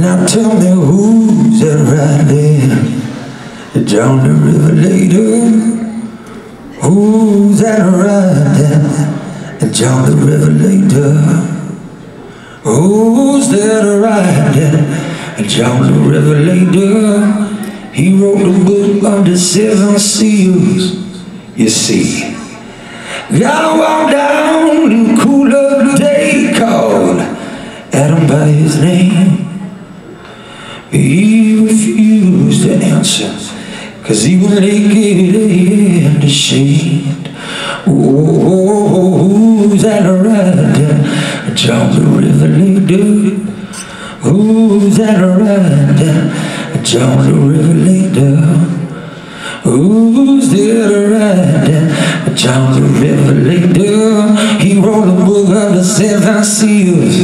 Now tell me who's that riding John the Revelator? Who's that riding John the Revelator? Who's that riding down the river later? He wrote the book of the seven seals, you see. Gotta walk down and cool up the day called Adam by his name. He refused to answer, cause he was naked and ashamed. Oh, who's that right John the Revelator? Who's that right John the Revelator? Who's there riding? John the Revelator. He wrote a book of the seven seals.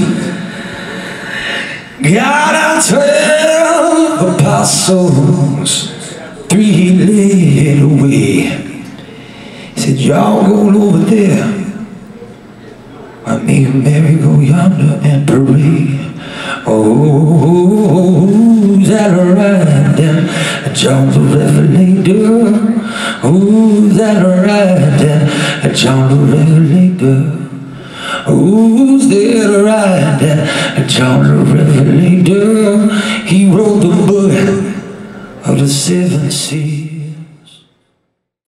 God, I twelve apostles. Three he led away. He said, y'all go over there. I me and Mary go yonder and pray. Oh, who's that riding? A John the Revelator. Who's that riding? A John the Revelator. Who's there riding? John the Revelator. He wrote the book of the seven seas.